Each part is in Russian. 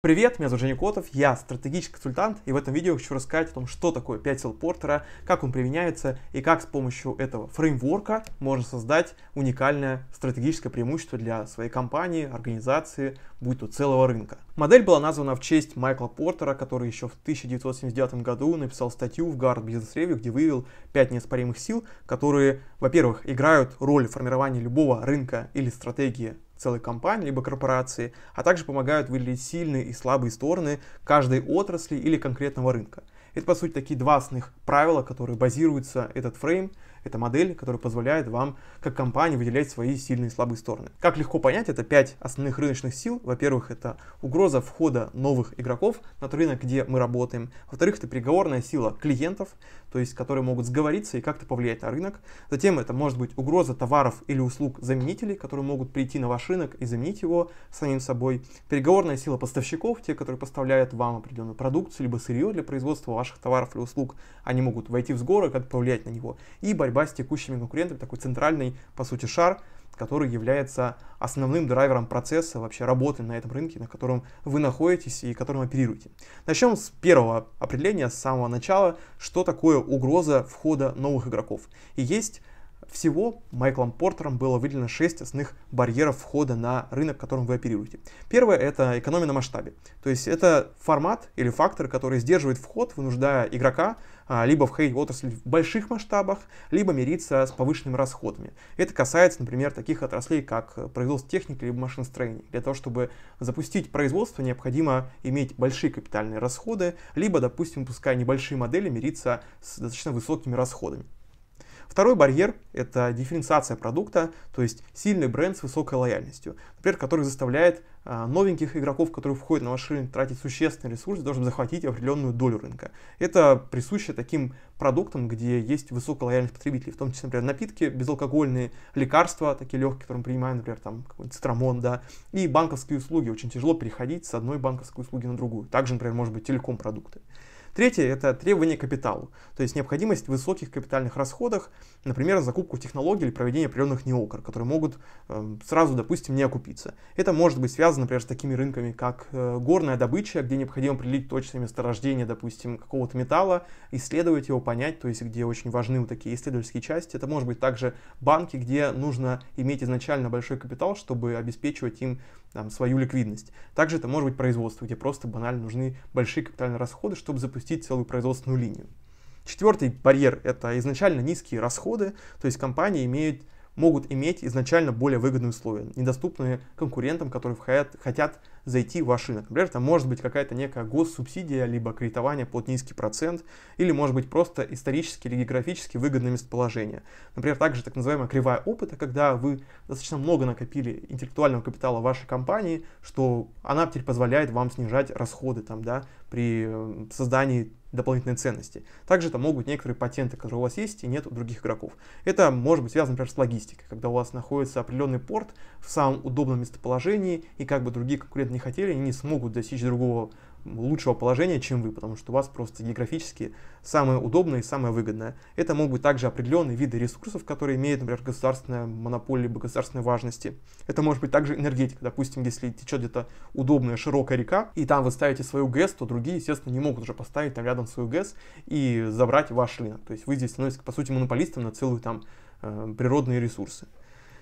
Привет, меня зовут Женя Котов, я стратегический консультант, и в этом видео хочу рассказать о том, что такое 5 сил Портера, как он применяется и как с помощью этого фреймворка можно создать уникальное стратегическое преимущество для своей компании, организации, будь то целого рынка. Модель была названа в честь Майкла Портера, который еще в 1979 году написал статью в Гард Business Review, где выявил 5 неоспоримых сил, которые, во-первых, играют роль в формировании любого рынка или стратегии целой компании, либо корпорации, а также помогают выделить сильные и слабые стороны каждой отрасли или конкретного рынка. Это, по сути, такие два основных правила, которые базируются этот фрейм это модель, которая позволяет вам, как компании, выделять свои сильные и слабые стороны. Как легко понять, это пять основных рыночных сил. Во-первых, это угроза входа новых игроков на тот рынок, где мы работаем. Во-вторых, это переговорная сила клиентов, то есть которые могут сговориться и как-то повлиять на рынок. Затем это может быть угроза товаров или услуг заменителей, которые могут прийти на ваш рынок и заменить его самим собой. Переговорная сила поставщиков, те, которые поставляют вам определенную продукцию либо сырье для производства ваших товаров или услуг, они могут войти в сгор и как-то повлиять на него. И борьба с текущими конкурентами, такой центральный, по сути, шар, который является основным драйвером процесса вообще работы на этом рынке, на котором вы находитесь и которым оперируете. Начнем с первого определения, с самого начала, что такое угроза входа новых игроков. И есть всего Майклом Портером было выделено 6 основных барьеров входа на рынок, в котором вы оперируете. Первое — это экономия на масштабе. То есть это формат или фактор, который сдерживает вход, вынуждая игрока а, либо входить в отрасль в больших масштабах, либо мириться с повышенными расходами. Это касается, например, таких отраслей, как производство техники либо машиностроения. Для того, чтобы запустить производство, необходимо иметь большие капитальные расходы, либо, допустим, выпуская небольшие модели, мириться с достаточно высокими расходами. Второй барьер — это дифференциация продукта, то есть сильный бренд с высокой лояльностью, например, который заставляет а, новеньких игроков, которые входят на ваш рынок, тратить существенный ресурс, должен захватить определенную долю рынка. Это присуще таким продуктам, где есть высокая лояльность потребителей, в том числе, например, напитки безалкогольные, лекарства, такие легкие, которые мы принимаем, например, там какой-нибудь цитрамон, да, и банковские услуги. Очень тяжело переходить с одной банковской услуги на другую. Также, например, может быть телеком-продукты. Третье – это требование к капиталу, то есть необходимость в высоких капитальных расходах, например, закупку технологий или проведение определенных неокр, которые могут э, сразу, допустим, не окупиться. Это может быть связано, например, с такими рынками, как э, горная добыча, где необходимо определить точное месторождение, допустим, какого-то металла, исследовать его, понять, то есть где очень важны вот такие исследовательские части. Это может быть также банки, где нужно иметь изначально большой капитал, чтобы обеспечивать им там, свою ликвидность. Также это может быть производство, где просто банально нужны большие капитальные расходы, чтобы запустить целую производственную линию. Четвертый барьер – это изначально низкие расходы, то есть компании имеют, могут иметь изначально более выгодные условия, недоступные конкурентам, которые хотят зайти в ваш рынок. Например, это может быть какая-то некая госсубсидия, либо кредитование под низкий процент, или может быть просто исторически или географически выгодное местоположение. Например, также так называемая кривая опыта, когда вы достаточно много накопили интеллектуального капитала вашей компании, что она теперь позволяет вам снижать расходы там, да, при э, создании дополнительной ценности. Также это могут быть некоторые патенты, которые у вас есть и нет у других игроков. Это может быть связано, например, с логистикой, когда у вас находится определенный порт в самом удобном местоположении, и как бы другие конкуренты не хотели, они не смогут достичь другого лучшего положения, чем вы, потому что у вас просто географически самое удобное и самое выгодное. Это могут быть также определенные виды ресурсов, которые имеют, например, государственная монополия либо государственной важности. Это может быть также энергетика. Допустим, если течет где-то удобная широкая река, и там вы ставите свою ГЭС, то другие, естественно, не могут уже поставить там рядом свою ГЭС и забрать ваш рынок. То есть вы здесь становитесь, по сути, монополистом на целую там э, природные ресурсы.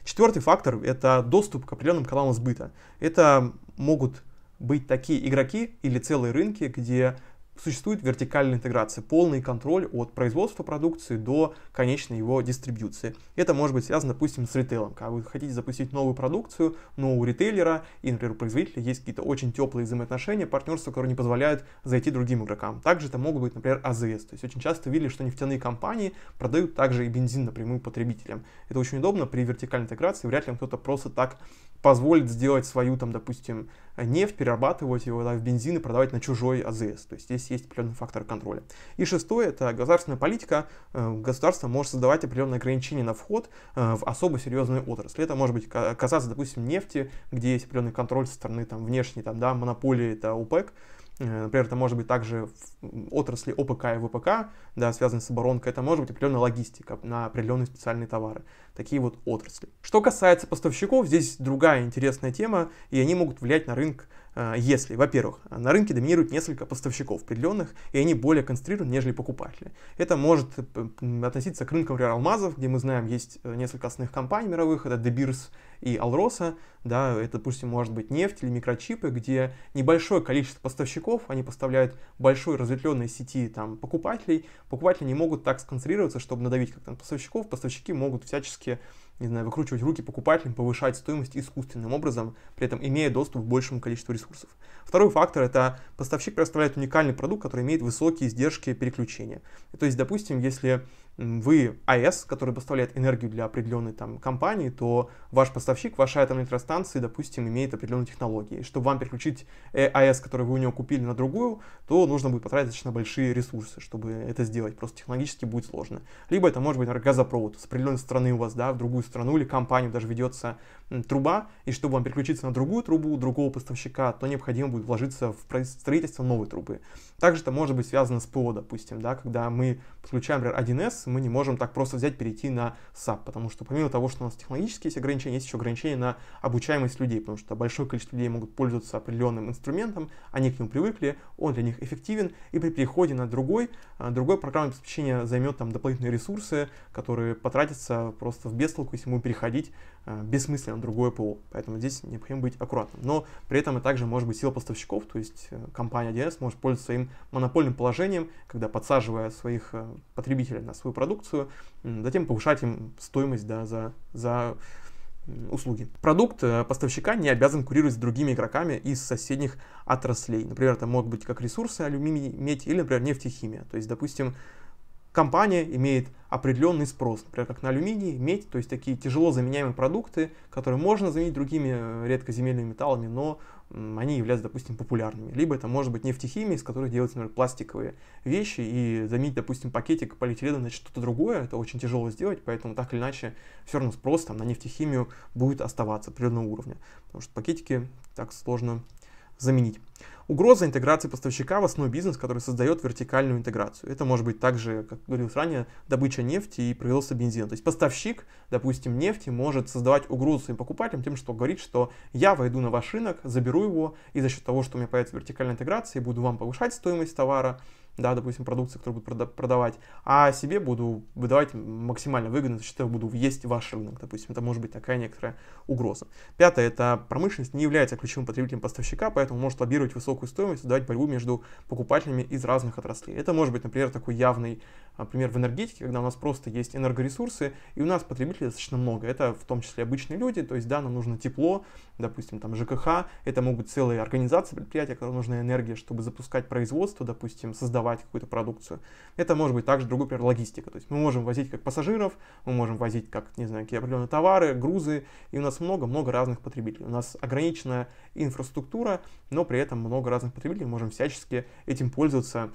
Четвертый фактор – это доступ к определенным каналам сбыта. Это могут быть такие игроки или целые рынки, где существует вертикальная интеграция, полный контроль от производства продукции до конечной его дистрибьюции. Это может быть связано, допустим, с ритейлом. Когда вы хотите запустить новую продукцию, но у ритейлера и, например, у производителя есть какие-то очень теплые взаимоотношения, партнерства, которые не позволяют зайти другим игрокам. Также это могут быть, например, АЗС. То есть очень часто видели, что нефтяные компании продают также и бензин напрямую потребителям. Это очень удобно при вертикальной интеграции. Вряд ли кто-то просто так позволит сделать свою, там, допустим, нефть, перерабатывать его да, в бензин и продавать на чужой АЗС. То есть здесь есть определенный фактор контроля. И шестое, это государственная политика. Э, государство может создавать определенные ограничения на вход э, в особо серьезные отрасли. Это может быть касаться, допустим, нефти, где есть определенный контроль со стороны там, внешней там, да, монополии, это ОПЕК, Э, например, это может быть также в отрасли ОПК и ВПК, да, связанные с оборонкой. Это может быть определенная логистика на определенные специальные товары. Такие вот отрасли. Что касается поставщиков, здесь другая интересная тема, и они могут влиять на рынок если, во-первых, на рынке доминирует несколько поставщиков определенных, и они более концентрированы, нежели покупатели. Это может э, относиться к рынкам, например, алмазов, где мы знаем, есть несколько основных компаний мировых, это De Beers и Alrosa, да, это, допустим, может быть нефть или микрочипы, где небольшое количество поставщиков, они поставляют большой разветвленной сети там, покупателей, покупатели не могут так сконцентрироваться, чтобы надавить как-то на поставщиков, поставщики могут всячески не знаю, выкручивать руки покупателям, повышать стоимость искусственным образом, при этом имея доступ к большему количеству ресурсов. Второй фактор – это поставщик представляет уникальный продукт, который имеет высокие издержки переключения. То есть, допустим, если вы АЭС, который поставляет энергию для определенной там компании, то ваш поставщик, ваша атомной электростанции, допустим, имеет определенные технологии. Чтобы вам переключить э, АЭС, который вы у него купили, на другую, то нужно будет потратить достаточно большие ресурсы, чтобы это сделать. Просто технологически будет сложно. Либо это может быть, газопровод с определенной страны у вас, да, в другую страну или компанию даже ведется труба, и чтобы вам переключиться на другую трубу другого поставщика, то необходимо будет вложиться в строительство новой трубы. Также это может быть связано с ПО, допустим, да, когда мы подключаем, например, 1С, мы не можем так просто взять, перейти на SAP, потому что помимо того, что у нас технологические есть ограничения, есть еще ограничения на обучаемость людей, потому что большое количество людей могут пользоваться определенным инструментом, они к нему привыкли, он для них эффективен, и при переходе на другой, а, другое программное обеспечение займет там дополнительные ресурсы, которые потратятся просто в бестолку, если мы переходить бессмысленно на другое ПО. Поэтому здесь необходимо быть аккуратным. Но при этом и также может быть сила поставщиков, то есть э, компания 1С может пользоваться своим монопольным положением, когда подсаживая своих э, потребителей на свою продукцию, затем повышать им стоимость да, за, за услуги. Продукт э, поставщика не обязан курировать с другими игроками из соседних отраслей. Например, это могут быть как ресурсы, алюминий, медь или, например, нефтехимия. То есть, допустим, компания имеет определенный спрос, например, как на алюминий, медь, то есть такие тяжело заменяемые продукты, которые можно заменить другими э, редкоземельными металлами, но они являются, допустим, популярными. Либо это может быть нефтехимия, из которой делаются, например, пластиковые вещи, и заменить, допустим, пакетик полиэтилена на что-то другое, это очень тяжело сделать, поэтому так или иначе все равно спрос там, на нефтехимию будет оставаться определенного уровня, потому что пакетики так сложно заменить. Угроза интеграции поставщика в основной бизнес, который создает вертикальную интеграцию. Это может быть также, как говорилось ранее, добыча нефти и производство бензина. То есть поставщик, допустим, нефти может создавать угрозу своим покупателям тем, что говорит, что я войду на ваш рынок, заберу его, и за счет того, что у меня появится вертикальная интеграция, буду вам повышать стоимость товара, да, допустим, продукции, которую буду продавать, а себе буду выдавать максимально выгодно, за счет этого буду въесть в ваш рынок, допустим, это может быть такая некоторая угроза. Пятое, это промышленность не является ключевым потребителем поставщика, поэтому может лоббировать высокую стоимость, создавать борьбу между покупателями из разных отраслей. Это может быть, например, такой явный пример в энергетике, когда у нас просто есть энергоресурсы, и у нас потребителей достаточно много. Это в том числе обычные люди, то есть, да, нам нужно тепло, допустим, там ЖКХ, это могут целые организации предприятия, которым нужна энергия, чтобы запускать производство, допустим, создавать какую-то продукцию. Это может быть также другой, например, логистика. То есть мы можем возить как пассажиров, мы можем возить как, не знаю, какие определенные товары, грузы, и у нас много-много разных потребителей. У нас ограниченная инфраструктура, но при этом много разных потребителей, мы можем всячески этим пользоваться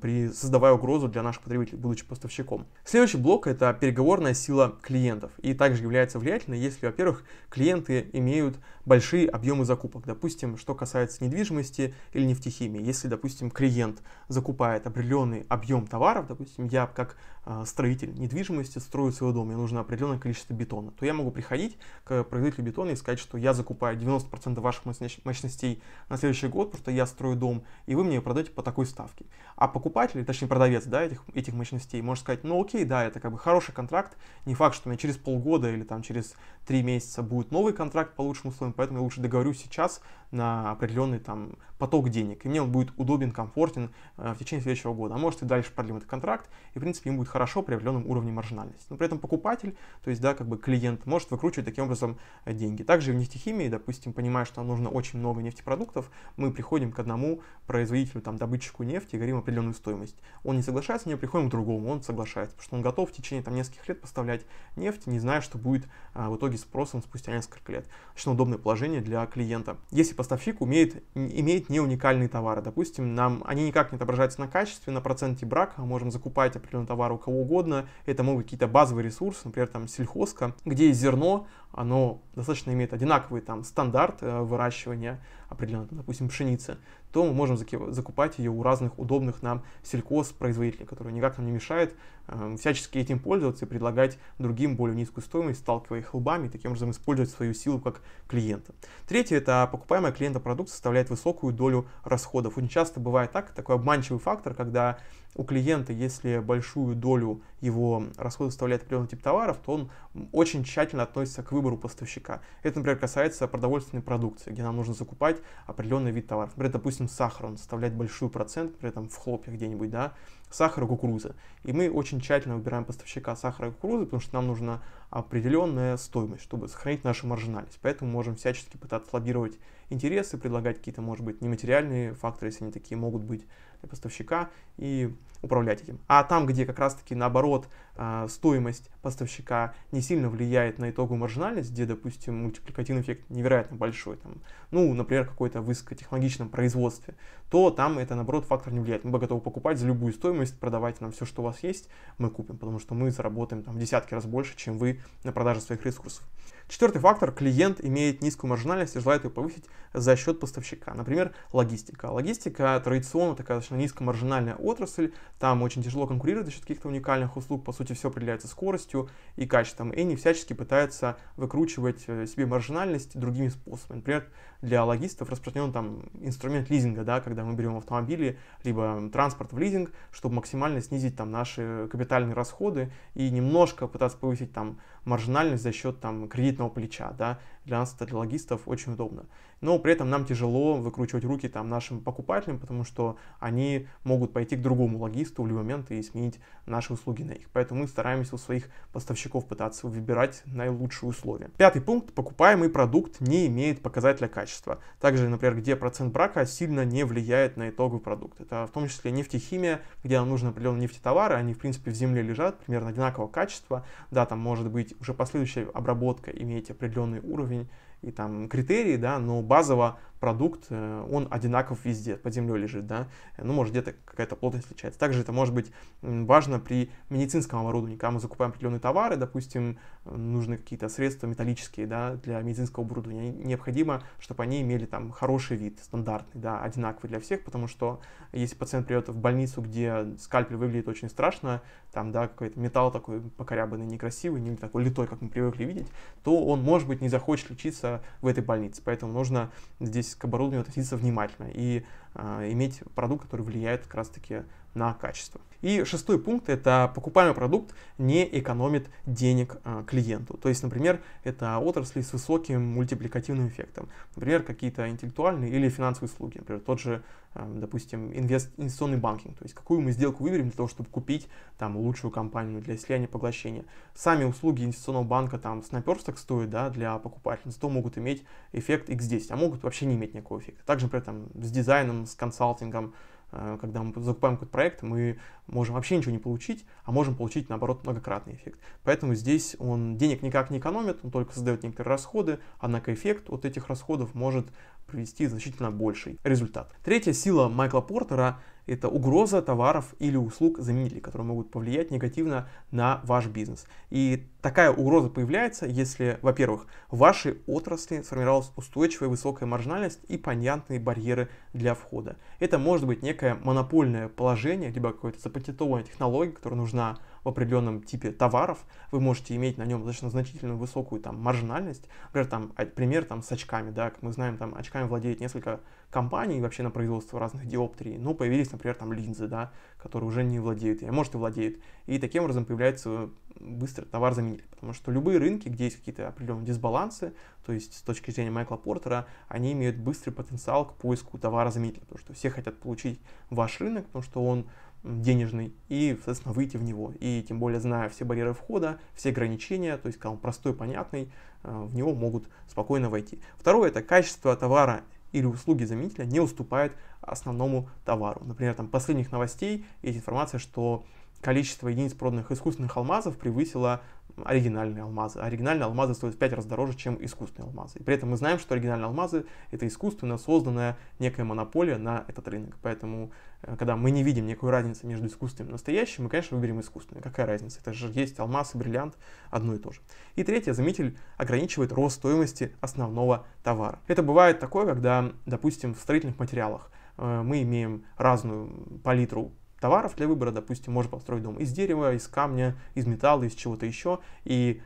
при создавая угрозу для наших потребителей, будучи поставщиком. Следующий блок – это переговорная сила клиентов. И также является влиятельной, если, во-первых, клиенты имеют большие объемы закупок. Допустим, что касается недвижимости или нефтехимии. Если, допустим, клиент закупает определенный объем товаров, допустим, я как строитель недвижимости строю свой дом, мне нужно определенное количество бетона, то я могу приходить к производителю бетона и сказать, что я закупаю 90% ваших мощностей на следующий год, потому что я строю дом, и вы мне продаете по такой ставке. А покупатель, точнее продавец да, этих, этих мощностей может сказать, ну окей, да, это как бы хороший контракт, не факт, что у меня через полгода или там через три месяца будет новый контракт по лучшим условиям, поэтому я лучше договорюсь сейчас на определенный там поток денег, и мне он будет удобен, комфортен э, в течение следующего года. А может и дальше продлим этот контракт, и в принципе ему будет хорошо при определенном уровне маржинальности. Но при этом покупатель, то есть да, как бы клиент может выкручивать таким образом э, деньги. Также в нефтехимии, допустим, понимая, что нам нужно очень много нефтепродуктов, мы приходим к одному производителю, там, добытчику нефти и говорим определенную стоимость. Он не соглашается, мы приходим к другому, он соглашается, потому что он готов в течение там нескольких лет поставлять нефть, не зная, что будет а, в итоге спросом спустя несколько лет. Очень удобное положение для клиента. Если поставщик умеет, имеет не уникальные товары, допустим, нам они никак не отображаются на качестве, на проценте брака, мы можем закупать определенный товар у кого угодно, это могут быть какие-то базовые ресурсы, например, там сельхозка, где зерно, оно достаточно имеет одинаковый там стандарт э, выращивания, определенной, допустим, пшеницы, то мы можем закупать ее у разных удобных нам сельхозпроизводителей, которые никак нам не мешают э, всячески этим пользоваться и предлагать другим более низкую стоимость, сталкивая их лбами, и таким образом использовать свою силу как клиента. Третье, это покупаемая клиента продукт составляет высокую долю расходов. Очень часто бывает так, такой обманчивый фактор, когда у клиента, если большую долю его расходов составляет определенный тип товаров, то он очень тщательно относится к выбору поставщика. Это, например, касается продовольственной продукции, где нам нужно закупать определенный вид товаров. Например, допустим, сахар, он составляет большой процент, при этом в хлопьях где-нибудь, да, сахара, кукурузы. И мы очень тщательно выбираем поставщика сахара и кукурузы, потому что нам нужна определенная стоимость, чтобы сохранить нашу маржинальность. Поэтому можем всячески пытаться лоббировать интересы, предлагать какие-то, может быть, нематериальные факторы, если они такие могут быть для поставщика, и управлять этим. А там, где как раз-таки наоборот а, стоимость поставщика не сильно влияет на итоговую маржинальность, где, допустим, мультипликативный эффект невероятно большой, там, ну, например, какой-то высокотехнологичном производстве, то там это, наоборот, фактор не влияет. Мы готовы покупать за любую стоимость, продавать нам все, что у вас есть, мы купим, потому что мы заработаем там в десятки раз больше, чем вы на продаже своих ресурсов. Четвертый фактор. Клиент имеет низкую маржинальность и желает ее повысить за счет поставщика. Например, логистика. Логистика традиционно такая достаточно низкомаржинальная отрасль. Там очень тяжело конкурировать за счет каких-то уникальных услуг. По сути, все определяется скоростью и качеством. И они всячески пытаются выкручивать э, себе маржинальность другими способами. Например, для логистов распространен там инструмент лизинга, да, когда мы берем автомобили, либо транспорт в лизинг, чтобы максимально снизить там наши капитальные расходы и немножко пытаться повысить там маржинальность за счет там кредитного плеча, да, для нас это для логистов очень удобно но при этом нам тяжело выкручивать руки там нашим покупателям, потому что они могут пойти к другому логисту в любой момент и сменить наши услуги на их. Поэтому мы стараемся у своих поставщиков пытаться выбирать наилучшие условия. Пятый пункт. Покупаемый продукт не имеет показателя качества. Также, например, где процент брака сильно не влияет на итоговый продукт. Это в том числе нефтехимия, где нам нужны определенные нефтетовары, они в принципе в земле лежат, примерно одинакового качества. Да, там может быть уже последующая обработка иметь определенный уровень и там критерии, да, но базово продукт, э, он одинаков везде, под землей лежит, да, ну, может, где-то какая-то плотность отличается. Также это может быть важно при медицинском оборудовании, когда мы закупаем определенные товары, допустим, нужны какие-то средства металлические, да, для медицинского оборудования, необходимо, чтобы они имели там хороший вид, стандартный, да, одинаковый для всех, потому что если пациент придет в больницу, где скальпель выглядит очень страшно, там, да, какой-то металл такой покорябанный, некрасивый, не такой литой, как мы привыкли видеть, то он, может быть, не захочет лечиться в этой больнице, поэтому нужно здесь здесь к оборудованию относиться внимательно. И иметь продукт, который влияет как раз-таки на качество. И шестой пункт – это покупаемый продукт не экономит денег э, клиенту. То есть, например, это отрасли с высоким мультипликативным эффектом. Например, какие-то интеллектуальные или финансовые услуги. Например, тот же, э, допустим, инвест, инвестиционный банкинг. То есть, какую мы сделку выберем для того, чтобы купить там лучшую компанию для слияния поглощения. Сами услуги инвестиционного банка там с наперсток стоят да, для покупателей, зато могут иметь эффект X10, а могут вообще не иметь никакого эффекта. Также, например, там, с дизайном, с консалтингом, Э, когда мы закупаем какой-то проект, мы можем вообще ничего не получить, а можем получить, наоборот, многократный эффект. Поэтому здесь он денег никак не экономит, он только создает некоторые расходы, однако эффект от этих расходов может привести значительно больший результат. Третья сила Майкла Портера – это угроза товаров или услуг заменителей, которые могут повлиять негативно на ваш бизнес. И такая угроза появляется, если, во-первых, в вашей отрасли сформировалась устойчивая высокая маржинальность и понятные барьеры для входа. Это может быть некое монопольное положение, либо какая-то запатентованная технология, которая нужна в определенном типе товаров, вы можете иметь на нем достаточно значительную высокую там маржинальность. Например, там, а, пример там с очками, да, как мы знаем, там очками владеет несколько компаний вообще на производство разных диоптрий, ну, появились, например, там линзы, да, которые уже не владеют, а может и владеют. И таким образом появляется быстрый товар-заменитель, потому что любые рынки, где есть какие-то определенные дисбалансы, то есть с точки зрения Майкла Портера, они имеют быстрый потенциал к поиску товара-заменителя, потому что все хотят получить ваш рынок, потому что он денежный и, соответственно, выйти в него. И тем более, зная все барьеры входа, все ограничения, то есть когда он простой, понятный, э, в него могут спокойно войти. Второе – это качество товара или услуги заменителя не уступает основному товару. Например, там последних новостей есть информация, что количество единиц проданных искусственных алмазов превысило оригинальные алмазы. Оригинальные алмазы стоят в 5 раз дороже, чем искусственные алмазы. И при этом мы знаем, что оригинальные алмазы — это искусственно созданная некая монополия на этот рынок. Поэтому, э, когда мы не видим никакой разницы между искусственным и настоящим, мы, конечно, выберем искусственное. Какая разница? Это же есть алмаз и бриллиант одно и то же. И третье, заметитель ограничивает рост стоимости основного товара. Это бывает такое, когда, допустим, в строительных материалах э, мы имеем разную палитру товаров для выбора, допустим, можно построить дом из дерева, из камня, из металла, из чего-то еще, и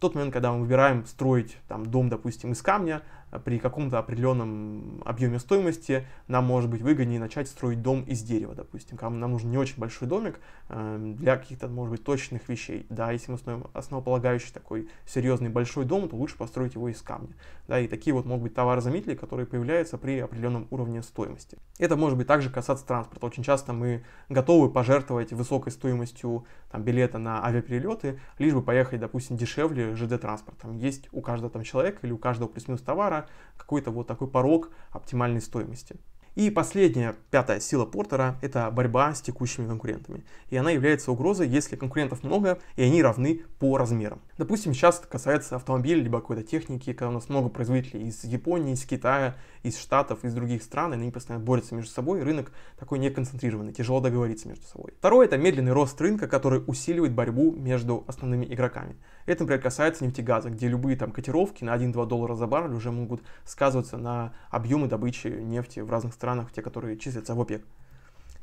тот момент, когда мы выбираем строить там, дом, допустим, из камня, при каком-то определенном объеме стоимости нам может быть выгоднее начать строить дом из дерева, допустим. Нам нужен не очень большой домик э, для каких-то, может быть, точных вещей. Да, если мы строим основополагающий такой серьезный большой дом, то лучше построить его из камня. Да, и такие вот могут быть товарозаметители, которые появляются при определенном уровне стоимости. Это может быть также касаться транспорта. Очень часто мы готовы пожертвовать высокой стоимостью там, билета на авиаперелеты, лишь бы поехать, допустим, дешевле ЖД-транспорт. Там есть у каждого там человека или у каждого плюс-минус товара какой-то вот такой порог оптимальной стоимости. И последняя, пятая сила Портера – это борьба с текущими конкурентами. И она является угрозой, если конкурентов много, и они равны по размерам. Допустим, сейчас это касается автомобилей, либо какой-то техники, когда у нас много производителей из Японии, из Китая, из Штатов, из других стран, и они постоянно борются между собой, рынок такой неконцентрированный, тяжело договориться между собой. Второе – это медленный рост рынка, который усиливает борьбу между основными игроками. Это, например, касается нефтегаза, где любые там котировки на 1-2 доллара за баррель уже могут сказываться на объемы добычи нефти в разных странах, те, которые числятся в ОПЕК.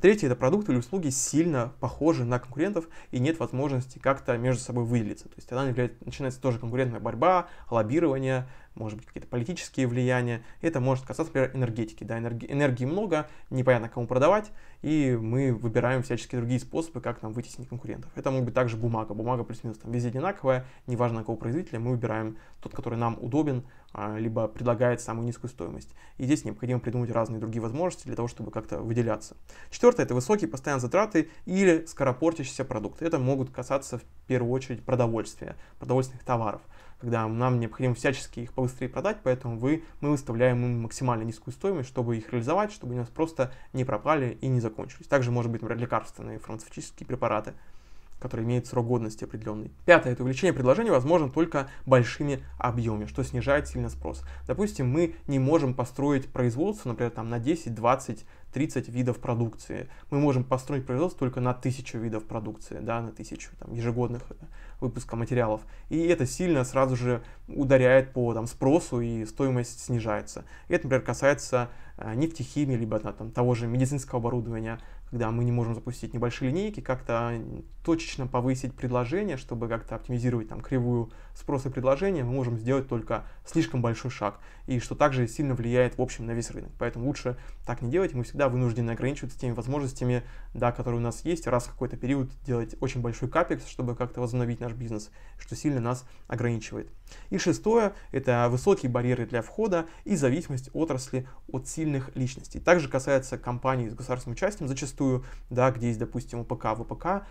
Третье – это продукты или услуги сильно похожи на конкурентов и нет возможности как-то между собой выделиться. То есть она начинается тоже конкурентная борьба, лоббирование, может быть, какие-то политические влияния. Это может касаться, например, энергетики. Да, энергии, энергии много, непонятно кому продавать, и мы выбираем всяческие другие способы, как нам вытеснить конкурентов. Это может быть также бумага. Бумага плюс-минус там везде одинаковая, неважно какого производителя, мы выбираем тот, который нам удобен, а, либо предлагает самую низкую стоимость. И здесь необходимо придумать разные другие возможности для того, чтобы как-то выделяться. Четвертое – это высокие постоянные затраты или скоропортящиеся продукты. Это могут касаться в первую очередь продовольствия, продовольственных товаров когда нам необходимо всячески их побыстрее продать, поэтому вы, мы выставляем им максимально низкую стоимость, чтобы их реализовать, чтобы у нас просто не пропали и не закончились. Также может быть, например, лекарственные фармацевтические препараты который имеет срок годности определенный. Пятое, это увеличение предложения возможно только большими объемами, что снижает сильно спрос. Допустим, мы не можем построить производство, например, там, на 10, 20, 30 видов продукции. Мы можем построить производство только на 1000 видов продукции, да, на 1000 там, ежегодных э, выпуска материалов. И это сильно сразу же ударяет по там, спросу и стоимость снижается. И это, например, касается э, нефтехимии, либо там, того же медицинского оборудования, когда мы не можем запустить небольшие линейки, как-то точечно повысить предложение, чтобы как-то оптимизировать там кривую спроса и предложения, мы можем сделать только слишком большой шаг, и что также сильно влияет в общем на весь рынок. Поэтому лучше так не делать, мы всегда вынуждены ограничиваться теми возможностями, да, которые у нас есть, раз в какой-то период делать очень большой капекс, чтобы как-то возобновить наш бизнес, что сильно нас ограничивает. И шестое – это высокие барьеры для входа и зависимость отрасли от сильных личностей. Также касается компаний с государственным участием, зачастую, да, где есть, допустим, УПК, ВПК,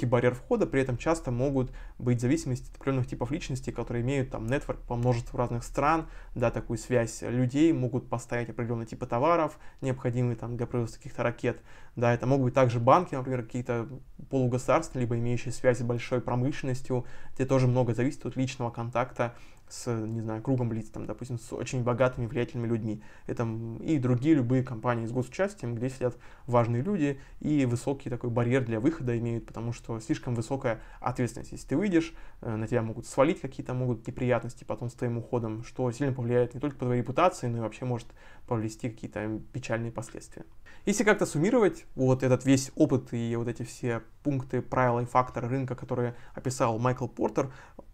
высокий барьер входа, при этом часто могут быть зависимости от определенных типов личностей, которые имеют там нетворк по множеству разных стран, да, такую связь людей, могут поставить определенные типы товаров, необходимые там для производства каких-то ракет, да, это могут быть также банки, например, какие-то полугосударственные, либо имеющие связь с большой промышленностью, где тоже много зависит от личного контакта с, не знаю, кругом лиц, там, допустим, с очень богатыми, влиятельными людьми. Это и другие любые компании с госучастием, где сидят важные люди и высокий такой барьер для выхода имеют, потому что слишком высокая ответственность. Если ты выйдешь, э, на тебя могут свалить какие-то могут неприятности потом с твоим уходом, что сильно повлияет не только по твоей репутации, но и вообще может повлести какие-то печальные последствия. Если как-то суммировать вот этот весь опыт и вот эти все пункты, правила и факторы рынка, которые описал Майкл Портер,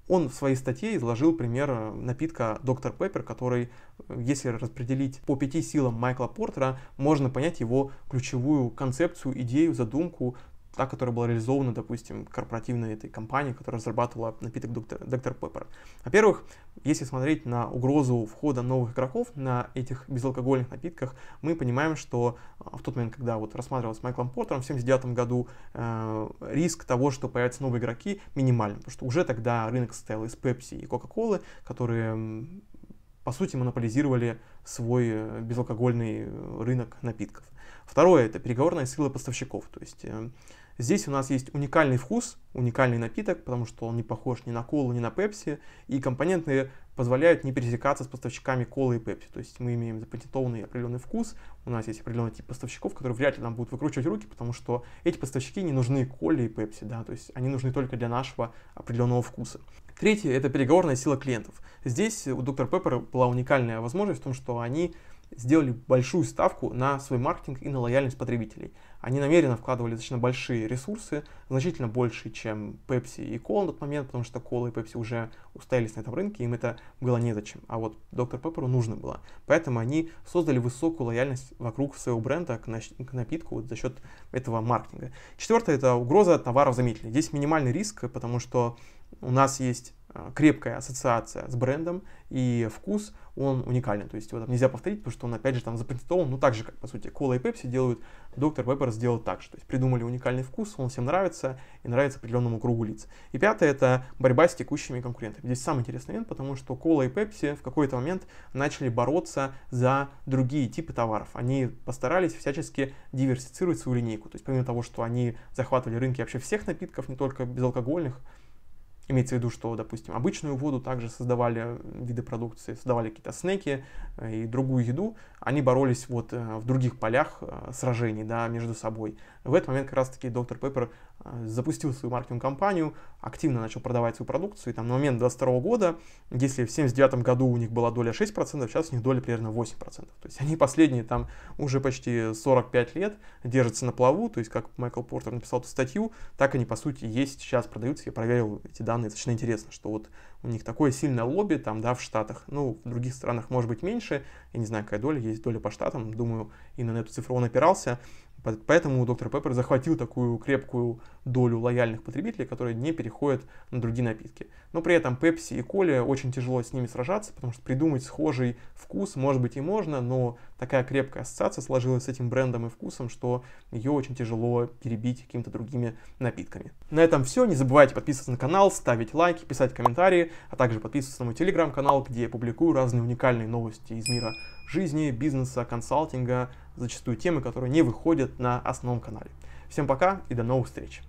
он в своей статье изложил пример э, напитка Доктор Пеппер, который, э, если распределить по пяти силам Майкла Портера, можно понять его ключевую концепцию, идею, задумку, та, которая была реализована, допустим, корпоративной этой компанией, которая разрабатывала напиток доктор, Пеппер. Во-первых, если смотреть на угрозу входа новых игроков на этих безалкогольных напитках, мы понимаем, что а, в тот момент, когда вот рассматривалось Майклом Поттером в 1979 году, э, риск того, что появятся новые игроки, минимальный, потому что уже тогда рынок состоял из Pepsi и Coca-Cola, которые по сути, монополизировали свой э, безалкогольный рынок напитков. Второе – это переговорная сила поставщиков. То есть Здесь у нас есть уникальный вкус, уникальный напиток, потому что он не похож ни на колу, ни на пепси, и компоненты позволяют не пересекаться с поставщиками колы и пепси. То есть мы имеем запатентованный определенный вкус, у нас есть определенный тип поставщиков, которые вряд ли нам будут выкручивать руки, потому что эти поставщики не нужны коле и пепси, да, то есть они нужны только для нашего определенного вкуса. Третье – это переговорная сила клиентов. Здесь у Dr. Pepper была уникальная возможность в том, что они сделали большую ставку на свой маркетинг и на лояльность потребителей. Они намеренно вкладывали достаточно большие ресурсы, значительно больше, чем Pepsi и Cola на тот момент, потому что Cola и Pepsi уже устоялись на этом рынке, им это было незачем. А вот Dr. Pepper нужно было. Поэтому они создали высокую лояльность вокруг своего бренда к, к напитку вот за счет этого маркетинга. Четвертое – это угроза товаров-заметителей. Здесь минимальный риск, потому что у нас есть Э, крепкая ассоциация с брендом, и вкус, он уникален. То есть его там нельзя повторить, потому что он, опять же, там запатентован, ну, так же, как, по сути, Кола и Пепси делают, Доктор Пеппер сделал так же. То есть придумали уникальный вкус, он всем нравится, и нравится определенному кругу лиц. И пятое, это борьба с текущими конкурентами. Здесь самый интересный момент, потому что Кола и Пепси в какой-то момент начали бороться за другие типы товаров. Они постарались всячески диверсифицировать свою линейку. То есть помимо того, что они захватывали рынки вообще всех напитков, не только безалкогольных, Имеется в виду, что, допустим, обычную воду также создавали виды продукции, создавали какие-то снеки э, и другую еду. Они боролись вот э, в других полях э, сражений да, между собой. В этот момент как раз-таки доктор Пеппер запустил свою маркетинговую кампанию, активно начал продавать свою продукцию. И там на момент 22 года, если в 79 году у них была доля 6%, сейчас у них доля примерно 8%. То есть они последние там уже почти 45 лет держатся на плаву. То есть как Майкл Портер написал эту статью, так они по сути есть сейчас продаются. Я проверил эти данные достаточно интересно, что вот у них такое сильное лобби там, да, в Штатах. Ну, в других странах может быть меньше. Я не знаю, какая доля, есть доля по штатам. Думаю, и на эту цифру он опирался. Поэтому доктор Пеппер захватил такую крепкую долю лояльных потребителей, которые не переходят на другие напитки. Но при этом Пепси и Коля очень тяжело с ними сражаться, потому что придумать схожий вкус может быть и можно, но такая крепкая ассоциация сложилась с этим брендом и вкусом, что ее очень тяжело перебить какими-то другими напитками. На этом все. Не забывайте подписываться на канал, ставить лайки, писать комментарии, а также подписываться на мой телеграм-канал, где я публикую разные уникальные новости из мира жизни, бизнеса, консалтинга, зачастую темы, которые не выходят на основном канале. Всем пока и до новых встреч!